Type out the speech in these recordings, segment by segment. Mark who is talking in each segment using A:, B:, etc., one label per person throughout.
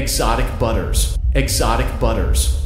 A: Exotic butters. Exotic butters.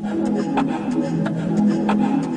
A: Thank you.